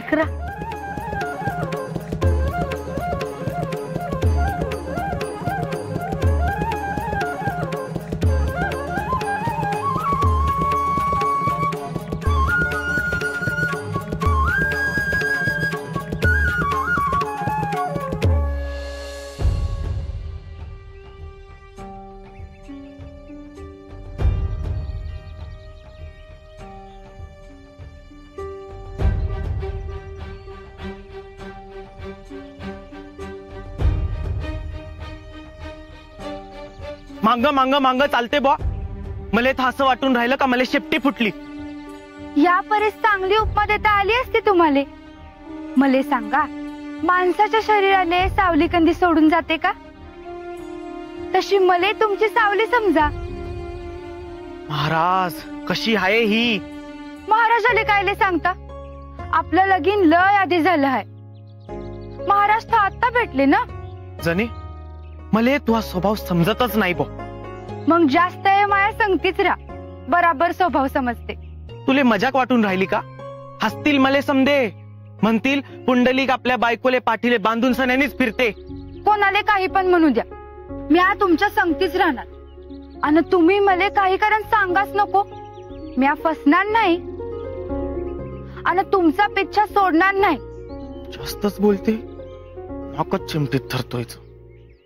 लेकरा मांग मांग मांग चालते बा मला इथं असं वाटून राहिलं का मला शेपटी फुटली. या परीस चांगली उपमा देता आली असती तुम्हाला. मले सांगा माणसाच्या शरीराने सावली कंदी सोडून जाते का? तशी मले तुमची सावली समजा. महाराज कशी आहे ही? महाराजाले कायले सांगता? आपलं लगीन लय आधी झालं आहे महाराज तर आता भेटले ना? जने मला तुझा स्वभाव समजतच नाही बो मग जास्त आहे माया संगतीच राहा. बराबर स्वभाव समजते. तुले मजाक वाटून राहिली का? हसतील मले समदे. म्हणतील पुंडलिक आपल्या बायकोले पाठीले बांधून सण्यानीच फिरते. कोणाले काही पण म्हणू द्या. मी आ तुमच्या संगतीच राहणार. आणि तुम्ही मले काही कारण सांगाच नको. मी आ फसणार नाही. आणि तुमचा पिच्छा सोडणार नाही. जास्तच बोलते. नाकच चिमटीत धरतोय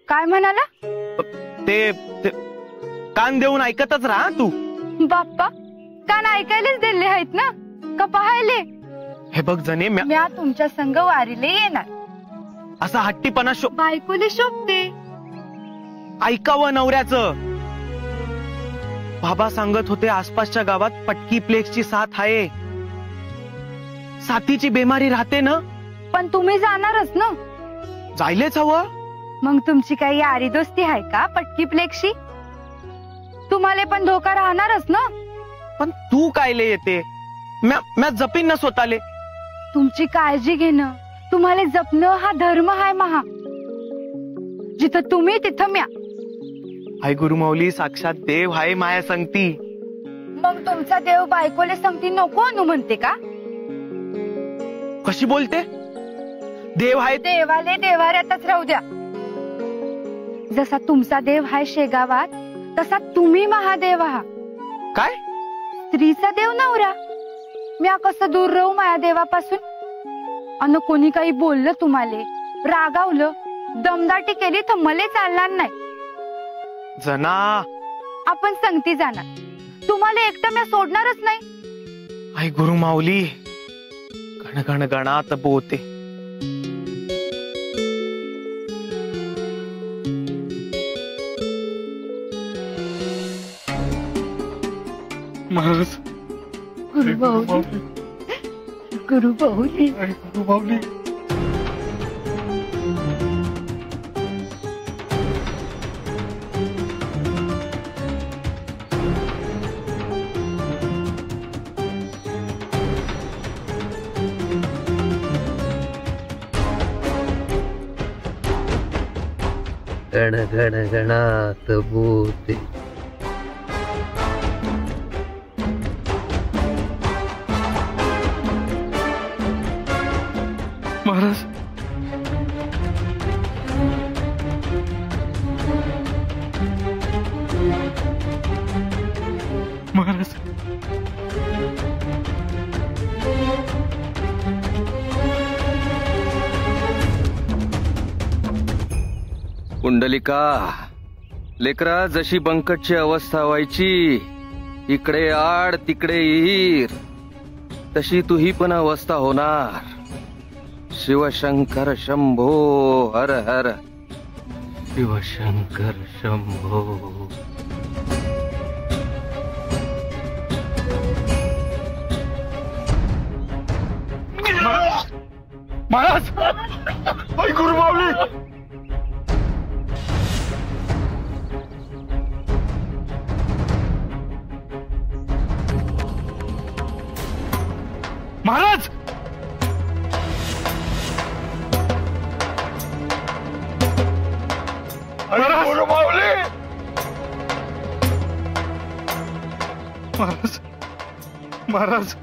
काय म्हणाला? ते ते- कान देऊन ऐकतच राहा तू. बाप्पा कान ऐकायलाच दिले आहेत ना? का पाहायले? हे बघ जने म्या- तुमच्या संग वारीले येणार. असा हट्टीपणा शो बायकोले शोभते. ऐकावं नवऱ्याचं. बाबा सांगत होते आसपासच्या गावात पटकी प्लेक्सची साथ आहे साथीची बेमारी राहते ना? पण तुम्ही जाणारच ना? जायलेच हवं? मग तुमची काही यारी दोस्ती आहे का पटकी प्लेक्षी तुम्हाला पण धोका राहणारच ना? पण तू कायले येते? म्या म्या जपीन ना स्वतःले. तुमची काळजी घेणं तुम्हाला जपणं हा धर्म आहे महा. जिथं तुम्ही तिथं म्या. हाय गुरुमाऊली साक्षात देव हाय माया संगती. मग तुमचा देव बायकोले संगती नको अनु म्हणते का? कशी बोलते? देव हाय देवाले देवाऱ्यातच राहू द्या. जसा तुमचा देव हाय शेगावात तसा तुम्ही महादेव आहात काय? स्त्रीचा देव नवरा. म्या कसं दूर राहू माया देवापासून? अन कोणी काही बोललं तुम्हाला? रागावलं? दमदाटी केली तर मले चालणार नाही. जना. आपण संगती जाणार. तुम्हाला एकटं म्या सोडणारच नाही. हाय गुरुमाऊली गण गण गणात बोते. महाराज। गुरु बाहुली। गुरु बाहुली। गुरु बाहुली। गण गण गणात भूते महाराज. महाराज. पुंडलिका लेकरा जशी बंकटची अवस्था व्हायची इकडे आड तिकडे ईर तशी तुही पण अवस्था होणार. शिवशंकर शंभो हर हर। शिवशंकर शंभो। महाराज! गुरु माऊली महाराज! माऊली? महाराज महाराज.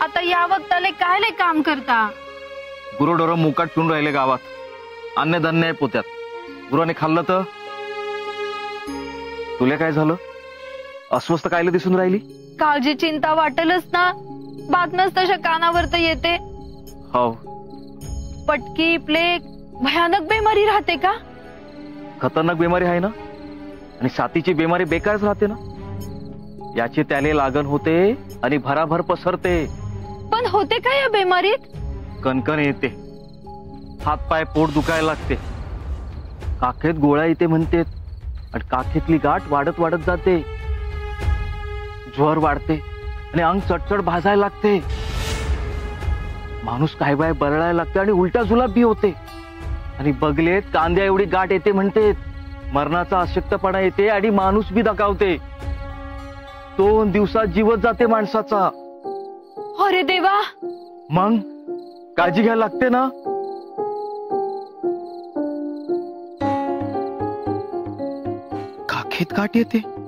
आता या वक्ताला काय लय काम करता? गुरुढोरं मुकाट पिऊन राहिले गावात. अन्नधान्य आहे पोत्यात. गुरुने खाल्लं तर? तुला काय झालं? अस्वस्थ कायला दिसून राहिली? काळजी चिंता वाटेलच ना. बातम्याच तशा कानावर तर येते. हो. पटकी प्लेग भयानक बेमारी राहते का? खतरनाक बिमारी आहे ना? आणि साथीची बिमारी बेकारच राहते ना? याची त्याने लागण होते आणि भराभर पसरते. पण होते का या बेमारीत? कणकण येते. हात पाय पोट दुखायला लागते. काखेत गोळ्या येते म्हणते आणि काखेतली गाठ वाढत वाढत जाते. ज्वर वाढते आणि अंग चटचट भाजायला लागते. माणूस काय बाय बरळायला लागते आणि उलट्या जुलाब बी होते. आणि बगलेत कांद्या एवढी गाठ येते म्हणते मरणाचा अशक्तपणा येते आणि माणूस बी दगावते. दोन दिवसात जीवत जाते माणसाचा. अरे देवा! मग? काळजी घ्यायला लागते ना? काखेत गाठ येते.